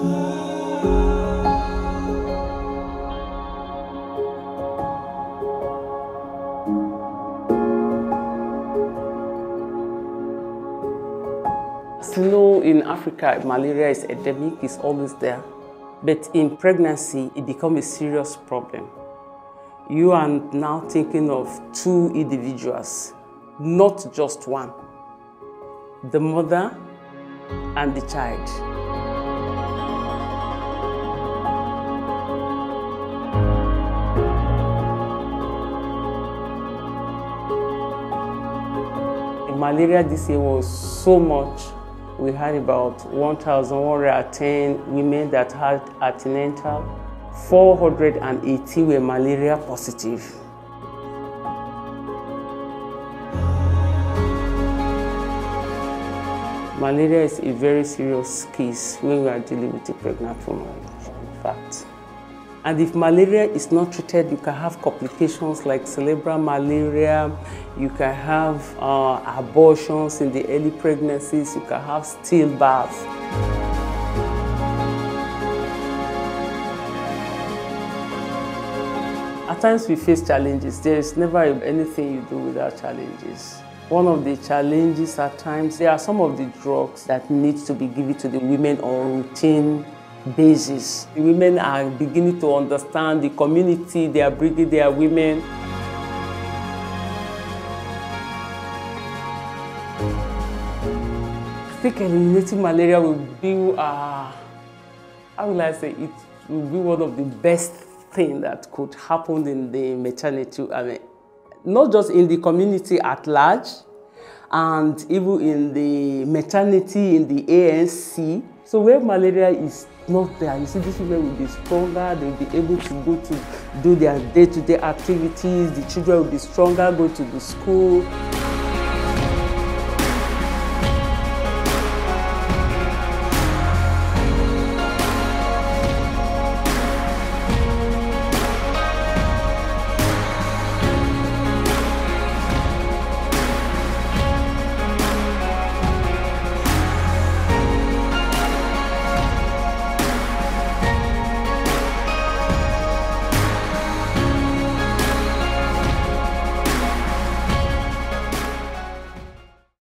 Snow in Africa, malaria is endemic, it's always there. But in pregnancy, it becomes a serious problem. You are now thinking of two individuals, not just one. The mother and the child. Malaria this year was so much. We had about 1,110 women that had antenatal. 480 were malaria positive. Malaria is a very serious case when we are dealing with a pregnant woman, in fact. And if malaria is not treated, you can have complications like cerebral malaria, you can have uh, abortions in the early pregnancies, you can have stillbirth. At times we face challenges. There is never anything you do without challenges. One of the challenges at times, there are some of the drugs that need to be given to the women on routine basis. The women are beginning to understand the community, they are bringing their women. I think eliminating malaria will be, uh, how will I say, it will be one of the best things that could happen in the maternity, I mean, not just in the community at large, and even in the maternity, in the ANC. So where malaria is not there, you see these women will be stronger, they'll be able to go to do their day-to-day -day activities, the children will be stronger, go to the school.